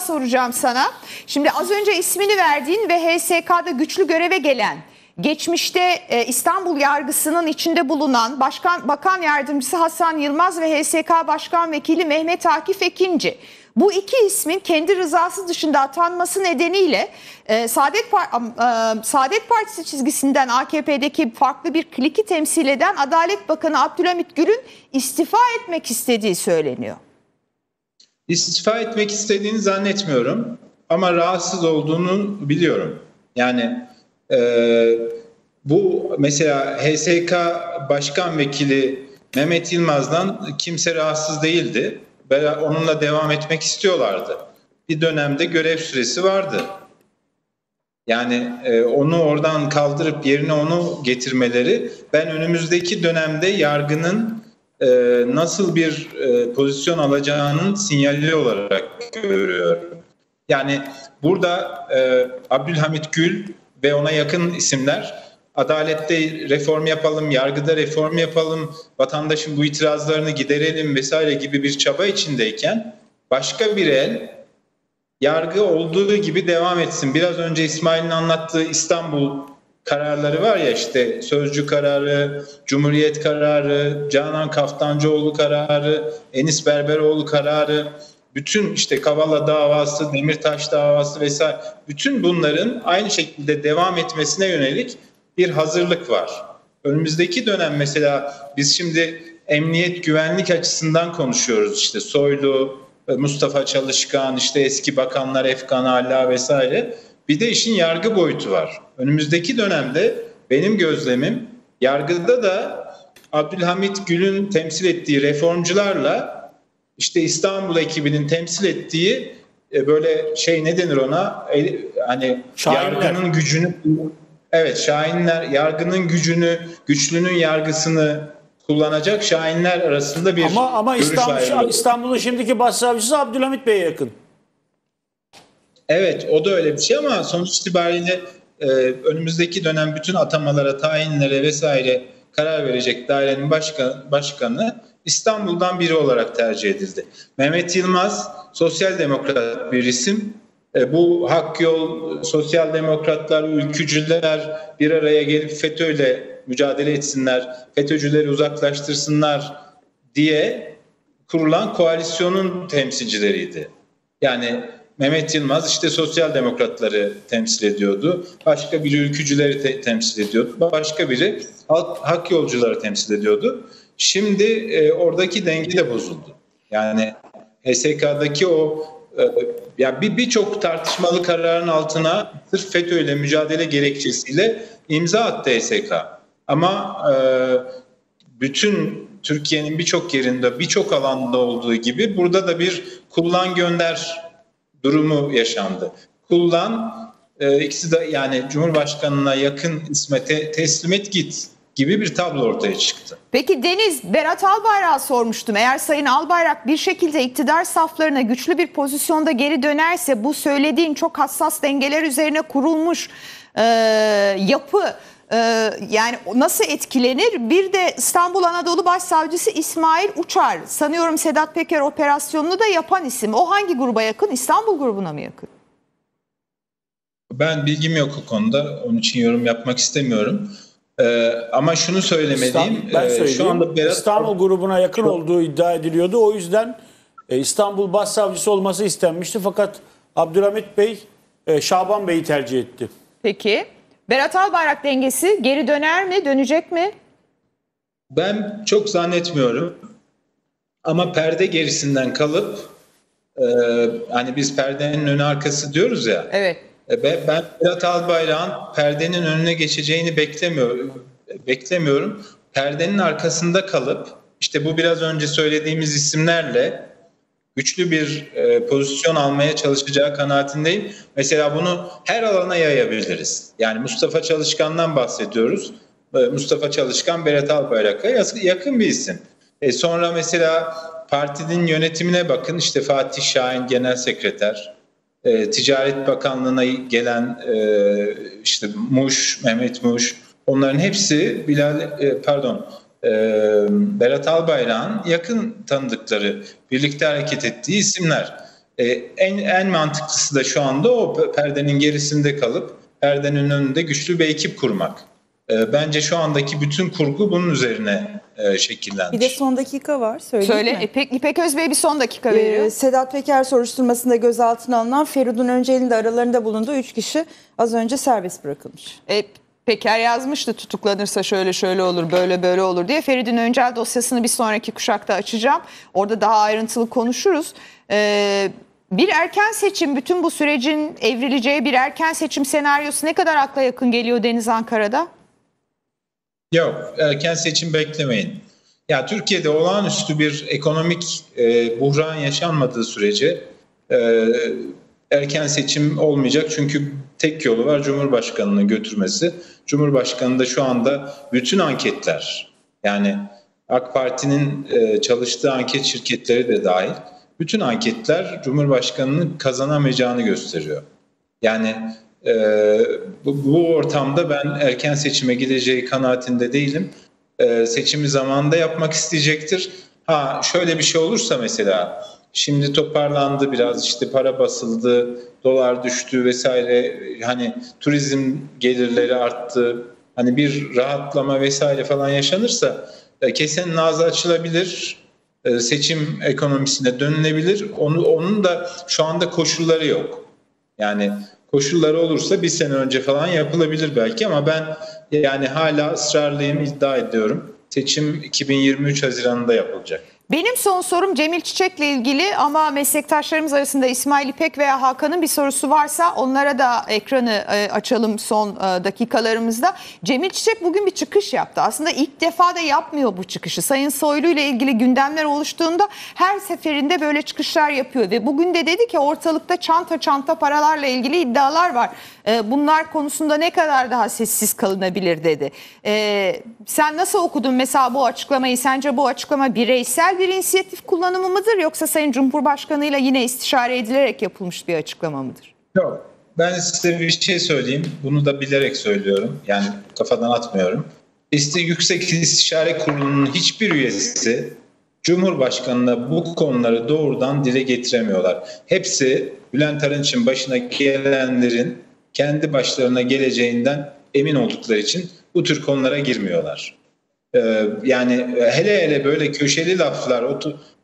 soracağım sana. Şimdi az önce ismini verdiğin ve HSK'da güçlü göreve gelen geçmişte e, İstanbul yargısının içinde bulunan Başkan Bakan Yardımcısı Hasan Yılmaz ve HSK Başkan Vekili Mehmet Akif Ekinci. Bu iki ismin kendi rızası dışında atanması nedeniyle e, Saadet, Par- e, Saadet Partisi çizgisinden AKP'deki farklı bir kliki temsil eden Adalet Bakanı Abdülhamit Gül'ün istifa etmek istediği söyleniyor. İstifa etmek istediğini zannetmiyorum ama rahatsız olduğunu biliyorum. Yani e, bu mesela HSK Başkan Vekili Mehmet Yılmaz'dan kimse rahatsız değildi onunla devam etmek istiyorlardı. Bir dönemde görev süresi vardı. Yani e, onu oradan kaldırıp yerine onu getirmeleri ben önümüzdeki dönemde yargının e, nasıl bir e, pozisyon alacağının sinyali olarak görüyorum. Yani burada e, Abdülhamit Gül ve ona yakın isimler adalette reform yapalım, yargıda reform yapalım, vatandaşın bu itirazlarını giderelim vesaire gibi bir çaba içindeyken başka bir el yargı olduğu gibi devam etsin. Biraz önce İsmail'in anlattığı İstanbul kararları var ya işte Sözcü kararı, Cumhuriyet kararı, Canan Kaftancıoğlu kararı, Enis Berberoğlu kararı, bütün işte Kavala davası, Demirtaş davası vesaire bütün bunların aynı şekilde devam etmesine yönelik bir hazırlık var. Önümüzdeki dönem mesela biz şimdi emniyet güvenlik açısından konuşuyoruz işte Soylu, Mustafa Çalışkan, işte eski bakanlar Efkan Ala vesaire. Bir de işin yargı boyutu var. Önümüzdeki dönemde benim gözlemim yargıda da Abdülhamit Gül'ün temsil ettiği reformcularla işte İstanbul ekibinin temsil ettiği e, böyle şey ne denir ona e, hani Şahinler. yargının gücünü evet Şahinler yargının gücünü güçlünün yargısını kullanacak Şahinler arasında bir ama ama İstanbul İstanbul'un şimdiki başsavcısı Abdülhamit Bey'e yakın. Evet o da öyle bir şey ama sonuç itibariyle e, önümüzdeki dönem bütün atamalara, tayinlere vesaire karar verecek dairenin başkan, başkanı İstanbul'dan biri olarak tercih edildi. Mehmet Yılmaz sosyal demokrat bir isim. E, bu hak yol, sosyal demokratlar, ülkücüler bir araya gelip FETÖ'yle mücadele etsinler, FETÖ'cüleri uzaklaştırsınlar diye kurulan koalisyonun temsilcileriydi. Yani Mehmet Yılmaz işte sosyal demokratları temsil ediyordu. Başka biri ülkücüleri te- temsil ediyordu. Başka biri hak yolcuları temsil ediyordu. Şimdi e, oradaki denge de bozuldu. Yani HSK'daki o e, ya bir birçok tartışmalı kararın altına sırf FETÖ ile mücadele gerekçesiyle imza attı HSK. Ama e, bütün Türkiye'nin birçok yerinde, birçok alanda olduğu gibi burada da bir kullan gönder durumu yaşandı. Kullan e, ikisi de yani Cumhurbaşkanına yakın isme te, teslim et git gibi bir tablo ortaya çıktı. Peki Deniz, Berat Albayrak'a sormuştum. Eğer Sayın Albayrak bir şekilde iktidar saflarına güçlü bir pozisyonda geri dönerse bu söylediğin çok hassas dengeler üzerine kurulmuş e, yapı e, yani nasıl etkilenir? Bir de İstanbul Anadolu Başsavcısı İsmail Uçar. Sanıyorum Sedat Peker operasyonunu da yapan isim. O hangi gruba yakın? İstanbul grubuna mı yakın? Ben bilgim yok o konuda. Onun için yorum yapmak istemiyorum. Ee, ama şunu söylemeliyim. İstanbul, ben söyleyeyim. Şu anda Berat... İstanbul grubuna yakın olduğu iddia ediliyordu. O yüzden e, İstanbul Başsavcısı olması istenmişti. Fakat Abdülhamit Bey e, Şaban Bey'i tercih etti. Peki. Berat Albayrak dengesi geri döner mi, dönecek mi? Ben çok zannetmiyorum. Ama perde gerisinden kalıp e, hani biz perdenin önü arkası diyoruz ya. Evet. E, ben, Berat Albayrak'ın perdenin önüne geçeceğini beklemiyorum. Beklemiyorum. Perdenin arkasında kalıp işte bu biraz önce söylediğimiz isimlerle güçlü bir e, pozisyon almaya çalışacağı kanaatindeyim. Mesela bunu her alana yayabiliriz. Yani Mustafa Çalışkan'dan bahsediyoruz. E, Mustafa Çalışkan Berat Albayrak'a yakın bir isim. E, sonra mesela partinin yönetimine bakın. İşte Fatih Şahin Genel Sekreter, e, Ticaret Bakanlığı'na gelen e, işte Muş, Mehmet Muş, onların hepsi Bilal, e, pardon e, Berat Albayrak'ın yakın tanıdıkları, birlikte hareket ettiği isimler. E, en en mantıklısı da şu anda o perdenin gerisinde kalıp perdenin önünde güçlü bir ekip kurmak. E, bence şu andaki bütün kurgu bunun üzerine e, şekillenmiş. Bir de son dakika var. Söyleyeyim Söyle mi? İpek, İpek Özbey bir son dakika veriyor. Ee, Sedat Peker soruşturmasında gözaltına alınan Feridun Öncel'in de aralarında bulunduğu 3 kişi az önce serbest bırakılmış. E, Peker yazmıştı tutuklanırsa şöyle şöyle olur böyle böyle olur diye. Feridun Öncel dosyasını bir sonraki kuşakta açacağım. Orada daha ayrıntılı konuşuruz. E, bir erken seçim bütün bu sürecin evrileceği bir erken seçim senaryosu ne kadar akla yakın geliyor Deniz Ankara'da? Yok, erken seçim beklemeyin. Ya Türkiye'de olağanüstü bir ekonomik e, buhran yaşanmadığı sürece e, erken seçim olmayacak. Çünkü tek yolu var Cumhurbaşkanı'nı götürmesi. Cumhurbaşkanı da şu anda bütün anketler yani AK Parti'nin e, çalıştığı anket şirketleri de dahil bütün anketler Cumhurbaşkanı'nın kazanamayacağını gösteriyor. Yani e, bu, bu ortamda ben erken seçime gideceği kanaatinde değilim. E, seçimi zamanında yapmak isteyecektir. Ha şöyle bir şey olursa mesela şimdi toparlandı biraz işte para basıldı, dolar düştü vesaire hani turizm gelirleri arttı. Hani bir rahatlama vesaire falan yaşanırsa e, kesenin ağzı açılabilir e, seçim ekonomisine dönülebilir. Onu, onun da şu anda koşulları yok. Yani koşulları olursa bir sene önce falan yapılabilir belki ama ben yani hala ısrarlıyım iddia ediyorum. Seçim 2023 Haziran'da yapılacak. Benim son sorum Cemil Çiçek'le ilgili ama meslektaşlarımız arasında İsmail İpek veya Hakan'ın bir sorusu varsa onlara da ekranı e, açalım son e, dakikalarımızda. Cemil Çiçek bugün bir çıkış yaptı. Aslında ilk defa da yapmıyor bu çıkışı. Sayın Soylu ile ilgili gündemler oluştuğunda her seferinde böyle çıkışlar yapıyor ve bugün de dedi ki ortalıkta çanta çanta paralarla ilgili iddialar var. E, bunlar konusunda ne kadar daha sessiz kalınabilir dedi. Sen nasıl okudun mesela bu açıklamayı? Sence bu açıklama bireysel bir inisiyatif kullanımı mıdır yoksa Sayın Cumhurbaşkanı ile yine istişare edilerek yapılmış bir açıklama mıdır? Yok. Ben size bir şey söyleyeyim. Bunu da bilerek söylüyorum. Yani kafadan atmıyorum. İşte Yüksek İstişare Kurulu'nun hiçbir üyesi Cumhurbaşkanı'na bu konuları doğrudan dile getiremiyorlar. Hepsi Bülent Arınç'ın başına gelenlerin kendi başlarına geleceğinden emin oldukları için bu tür konulara girmiyorlar. Ee, yani hele hele böyle köşeli laflar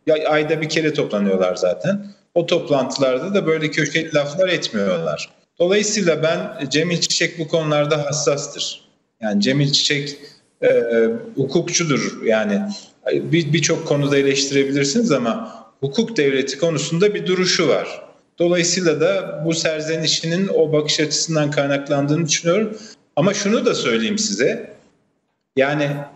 ya ayda bir kere toplanıyorlar zaten. O toplantılarda da böyle köşeli laflar etmiyorlar. Dolayısıyla ben Cemil Çiçek bu konularda hassastır. Yani Cemil Çiçek e, e, hukukçudur. Yani birçok bir konuda eleştirebilirsiniz ama hukuk devleti konusunda bir duruşu var. Dolayısıyla da bu serzenişinin o bakış açısından kaynaklandığını düşünüyorum. Ama şunu da söyleyeyim size. Yani e,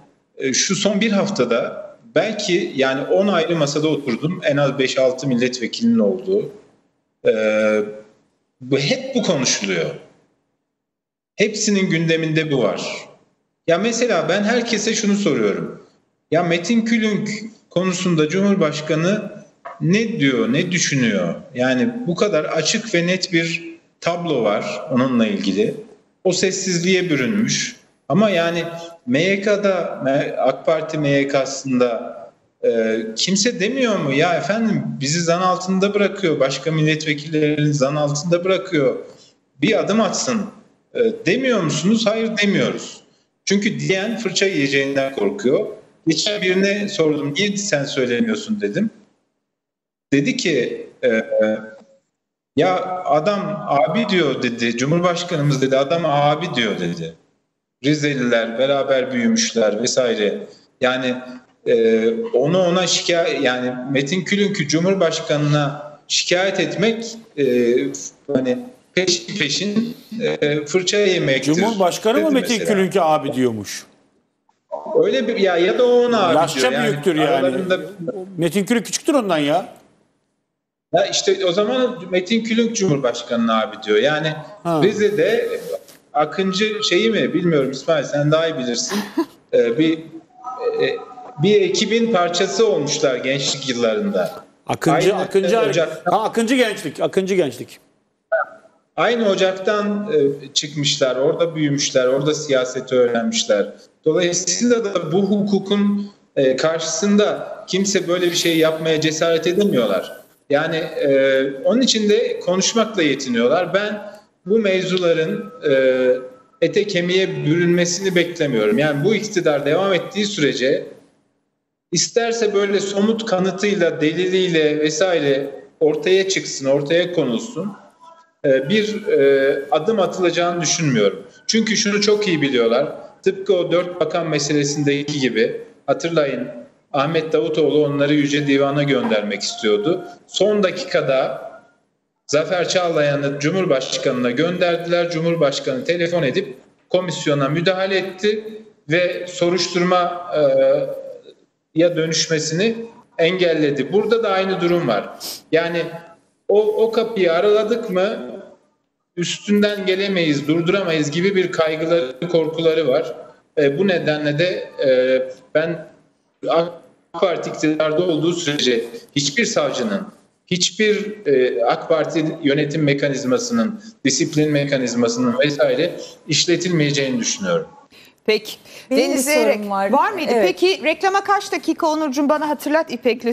şu son bir haftada belki yani 10 ayrı masada oturdum. En az 5-6 milletvekilinin olduğu. Ee, bu hep bu konuşuluyor. Hepsinin gündeminde bu var. Ya mesela ben herkese şunu soruyorum. Ya Metin Külünk konusunda Cumhurbaşkanı ne diyor, ne düşünüyor? Yani bu kadar açık ve net bir tablo var onunla ilgili. O sessizliğe bürünmüş. Ama yani MYK'da, AK Parti MYK'sında e, kimse demiyor mu? Ya efendim bizi zan altında bırakıyor, başka milletvekillerini zan altında bırakıyor. Bir adım atsın e, demiyor musunuz? Hayır demiyoruz. Çünkü diyen fırça yiyeceğinden korkuyor. Geçen birine sordum, niye sen söylemiyorsun dedim. Dedi ki e, ya adam abi diyor dedi, Cumhurbaşkanımız dedi, adam abi diyor dedi. Rizeliler beraber büyümüşler vesaire. Yani e, onu ona şikayet yani Metin Külünk'ü Cumhurbaşkanına şikayet etmek e, hani peşin peşin e, fırça yemektir. Cumhurbaşkanı mı Metin Külünk'e abi diyormuş? Öyle bir ya ya da o ona abi Yaşça diyor. büyüktür yani. Aralarında... Metin Külünk küçüktür ondan ya. Ya işte o zaman Metin Külünk Cumhurbaşkanı abi diyor. Yani Ha. Rize'de Akıncı şeyi mi bilmiyorum İsmail sen daha iyi bilirsin. Ee, bir e, bir ekibin parçası olmuşlar gençlik yıllarında. Akıncı, Aynı, Akıncı, e, Ocak'tan- ha, Akıncı gençlik, Akıncı gençlik. Aynı ocaktan e, çıkmışlar, orada büyümüşler, orada siyaseti öğrenmişler. Dolayısıyla da bu hukukun e, karşısında kimse böyle bir şey yapmaya cesaret edemiyorlar. Yani e, onun için de konuşmakla yetiniyorlar. Ben bu mevzuların e, ete kemiğe bürünmesini beklemiyorum. Yani bu iktidar devam ettiği sürece isterse böyle somut kanıtıyla, deliliyle vesaire ortaya çıksın, ortaya konulsun. e, Bir e, adım atılacağını düşünmüyorum. Çünkü şunu çok iyi biliyorlar. Tıpkı o dört bakan meselesindeki gibi hatırlayın Ahmet Davutoğlu onları Yüce Divan'a göndermek istiyordu. Son dakikada Zafer Çağlayan'ı Cumhurbaşkanı'na gönderdiler. Cumhurbaşkanı telefon edip komisyona müdahale etti ve soruşturma e, ya dönüşmesini engelledi. Burada da aynı durum var. Yani o, o kapıyı araladık mı üstünden gelemeyiz, durduramayız gibi bir kaygıları, korkuları var. E, bu nedenle de e, ben AK Parti iktidarda olduğu sürece hiçbir savcının, hiçbir e, AK Parti yönetim mekanizmasının, disiplin mekanizmasının vesaire işletilmeyeceğini düşünüyorum. Pek. Benim Deniz Zeyrek var. var mıydı? Evet. Peki reklama kaç dakika Onurcuğum bana hatırlat İpek lütfen.